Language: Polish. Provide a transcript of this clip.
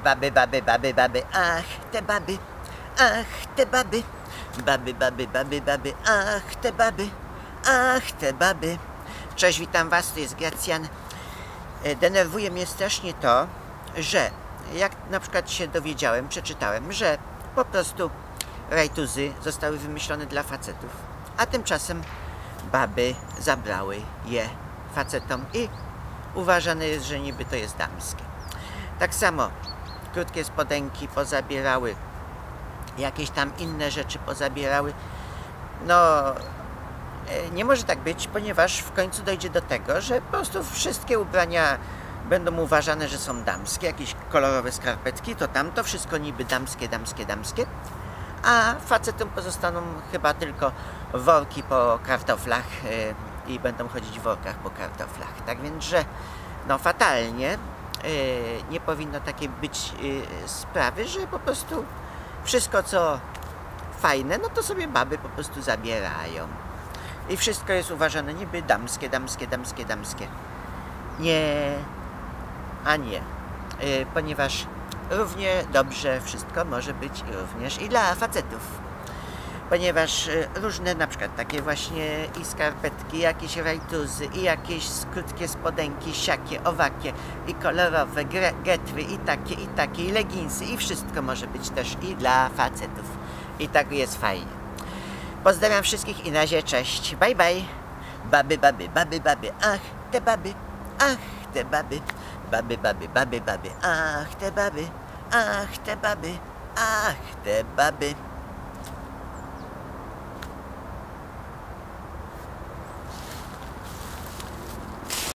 Baby, baby, baby, baby, ach, te baby, ach, te baby. Baby, baby, baby, baby, ach, te baby, ach, te baby. Cześć, witam was, to jest Gracjan. E, Denerwuje mnie strasznie to, że jak na przykład się dowiedziałem, przeczytałem, że po prostu rajtuzy zostały wymyślone dla facetów, a tymczasem baby zabrały je facetom i uważane jest, że niby to jest damskie. Tak samo krótkie spodenki pozabierały, jakieś tam inne rzeczy pozabierały. No, e, nie może tak być, ponieważ w końcu dojdzie do tego, że po prostu wszystkie ubrania będą uważane, że są damskie, jakieś kolorowe skarpetki, to tam to wszystko niby damskie, damskie, damskie, a facetom pozostaną chyba tylko worki po kartoflach e, i będą chodzić w workach po kartoflach. Tak więc, że no fatalnie, nie powinno takiej być e, sprawy, że po prostu wszystko co fajne, no to sobie baby po prostu zabierają. I wszystko jest uważane niby damskie, damskie, damskie, damskie. Nie, a nie. Y, ponieważ równie dobrze wszystko może być również i dla facetów. Ponieważ y, różne na przykład takie właśnie i skarpetki, jakieś rajtuzy, i jakieś krótkie spodenki, siakie, owakie, i kolorowe, getry, i takie, i takie, i leginsy, i wszystko może być też i dla facetów. I tak jest fajnie. Pozdrawiam wszystkich i na razie, cześć. Bye bye. Baby, baby, baby, baby, ach, te baby, ach, te baby. Baby, baby, baby, baby, ach, te baby, ach, te baby, ach, te baby.